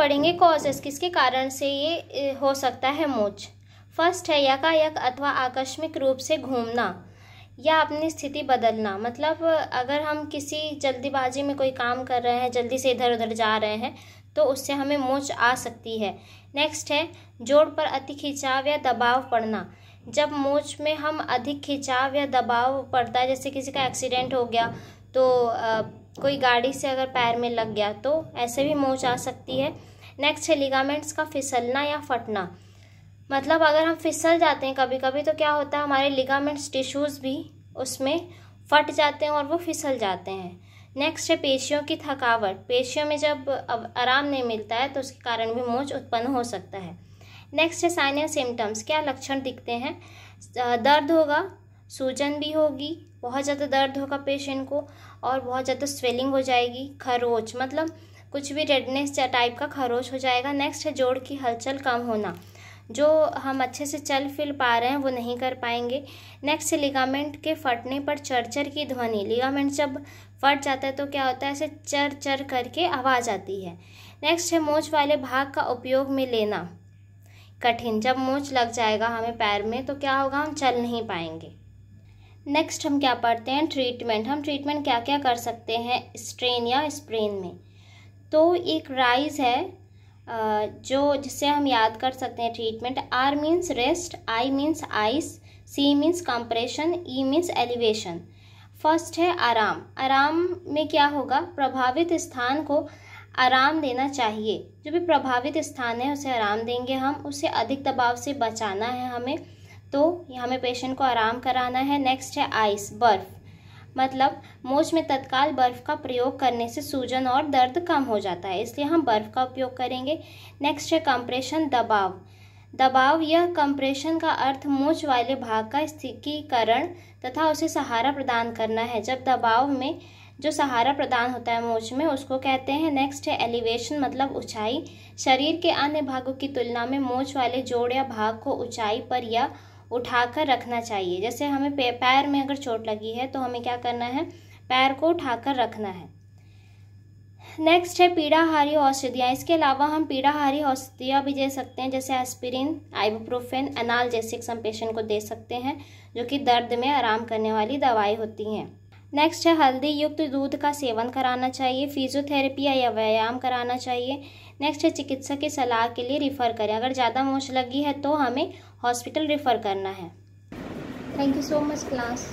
पढ़ेंगे कॉजेस किसके कारण से ये हो सकता है मोच फ़र्स्ट है यकायक अथवा आकस्मिक रूप से घूमना या अपनी स्थिति बदलना। मतलब अगर हम किसी जल्दीबाजी में कोई काम कर रहे हैं, जल्दी से इधर उधर जा रहे हैं तो उससे हमें मोच आ सकती है। नेक्स्ट है, जोड़ पर अति खिंचाव या दबाव पड़ना। जब मोच में हम अधिक खिंचाव या दबाव पड़ता है, जैसे किसी का एक्सीडेंट हो गया तो कोई गाड़ी से अगर पैर में लग गया तो ऐसे भी मोच आ सकती है। नेक्स्ट है लिगामेंट्स का फिसलना या फटना। मतलब अगर हम फिसल जाते हैं कभी कभी तो क्या होता है, हमारे लिगामेंट्स टिश्यूज़ भी उसमें फट जाते हैं और वो फिसल जाते हैं। नेक्स्ट है पेशियों की थकावट। पेशियों में जब आराम नहीं मिलता है तो उसके कारण भी मोच उत्पन्न हो सकता है। नेक्स्ट है साइन सिम्टम्स क्या लक्षण दिखते हैं? दर्द होगा, सूजन भी होगी बहुत ज़्यादा दर्द होगा पेशेंट को और बहुत ज़्यादा स्वेलिंग हो जाएगी, खरोच मतलब कुछ भी रेडनेस टाइप का खरोच हो जाएगा। नेक्स्ट है जोड़ की हलचल कम होना। जो हम अच्छे से चल फिर पा रहे हैं, वो नहीं कर पाएँगे। नेक्स्ट लिगामेंट के फटने पर चरचर की ध्वनि। लिगामेंट जब फट जाता है तो क्या होता है, ऐसे चर चर करके आवाज़ आती है। नेक्स्ट है मोच वाले भाग का उपयोग में लेना। कठिन। जब मोच लग जाएगा हमें पैर में तो क्या होगा, हम चल नहीं पाएँगे। नेक्स्ट हम क्या पढ़ते हैं? ट्रीटमेंट हम ट्रीटमेंट क्या क्या कर सकते हैं? स्ट्रेन या स्प्रेन में। तो एक राइज है जो जिससे हम याद कर सकते हैं treatment R means rest I means ice C means compression E means elevation first है आराम। आराम में क्या होगा? प्रभावित स्थान को आराम देना चाहिए। जो भी प्रभावित स्थान है, उसे आराम देंगे हम। उसे अधिक दबाव से बचाना है हमें। तो हमें पेशेंट को आराम कराना है। नेक्स्ट है आइस बर्फ़। मतलब मोच में तत्काल बर्फ़ का प्रयोग करने से सूजन और दर्द कम हो जाता है, इसलिए हम बर्फ़ का उपयोग करेंगे। नेक्स्ट है कंप्रेशन दबाव। दबाव यह कंप्रेशन का अर्थ मोच वाले भाग का स्थितिकरण तथा उसे सहारा प्रदान करना है। जब दबाव में जो सहारा प्रदान होता है मोच में, उसको कहते हैं। नेक्स्ट है एलिवेशन मतलब ऊंचाई। शरीर के अन्य भागों की तुलना में मोच वाले जोड़ या भाग को ऊंचाई पर या उठाकर रखना चाहिए। जैसे हमें पैर में अगर चोट लगी है तो हमें क्या करना है? पैर को उठाकर रखना है। नेक्स्ट है पीड़ाहारी औषधियाँ। इसके अलावा हम पीड़ाहारी औषधियाँ भी दे सकते हैं, जैसे एस्पिरिन आइबोप्रोफेन एनालजेसिक्स हम पेशेंट को दे सकते हैं, जो कि दर्द में आराम करने वाली दवाई होती हैं। नेक्स्ट है हल्दी युक्त दूध का सेवन कराना चाहिए फिजियोथेरेपी या व्यायाम कराना चाहिए। नेक्स्ट है, चिकित्सक की सलाह के लिए रिफ़र करें। अगर ज़्यादा मोच लगी है तो हमें हॉस्पिटल रिफ़र करना है। Thank you so much class